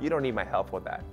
You don't need my help with that.